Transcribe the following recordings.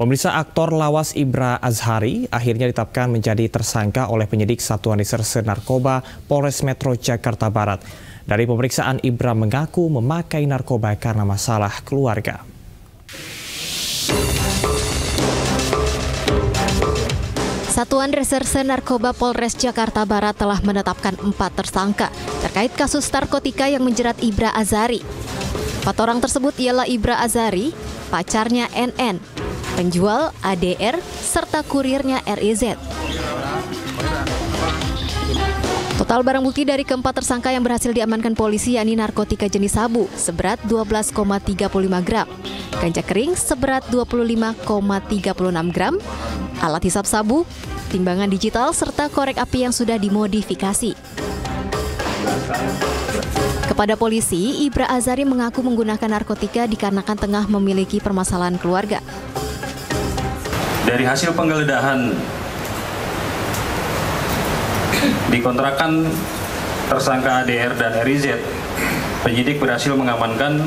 Pemirsa aktor lawas Ibra Azhari akhirnya ditetapkan menjadi tersangka oleh penyidik Satuan Reserse Narkoba Polres Metro Jakarta Barat. Dari pemeriksaan Ibra mengaku memakai narkoba karena masalah keluarga. Satuan Reserse Narkoba Polres Jakarta Barat telah menetapkan empat tersangka terkait kasus narkotika yang menjerat Ibra Azari. Empat orang tersebut ialah Ibra Azari, pacarnya NN, penjual ADR, serta kurirnya RIZ. Total barang bukti dari keempat tersangka yang berhasil diamankan polisi yakni narkotika jenis sabu seberat 12,35 gram, ganja kering seberat 25,36 gram, alat hisap sabu, timbangan digital, serta korek api yang sudah dimodifikasi. Kepada polisi, Ibra Azari mengaku menggunakan narkotika dikarenakan tengah memiliki permasalahan keluarga. Dari hasil penggeledahan di kontrakan tersangka ADR dan RIZ, penyidik berhasil mengamankan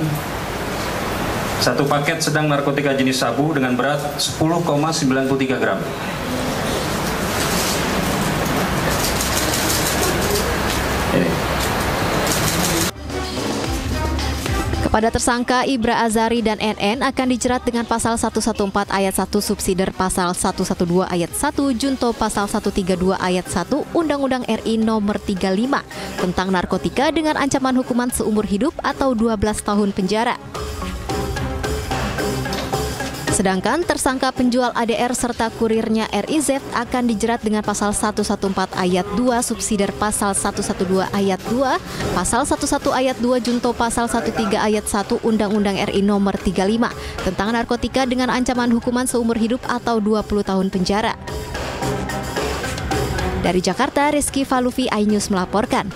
satu paket sedang narkotika jenis sabu dengan berat 10,93 gram. Pada tersangka Ibra Azari dan NN akan dijerat dengan pasal 114 ayat 1 subsider pasal 112 ayat 1 junto pasal 132 ayat 1 Undang-Undang RI nomor 35 tentang narkotika dengan ancaman hukuman seumur hidup atau 12 tahun penjara. Sedangkan tersangka penjual ADR serta kurirnya RIZ akan dijerat dengan pasal 114 ayat 2 subsidiar pasal 112 ayat 2, pasal 11 ayat 2 junto pasal 13 ayat 1 Undang-Undang RI nomor 35 tentang narkotika dengan ancaman hukuman seumur hidup atau 20 tahun penjara. Dari Jakarta, Rizky Falufi iNews melaporkan.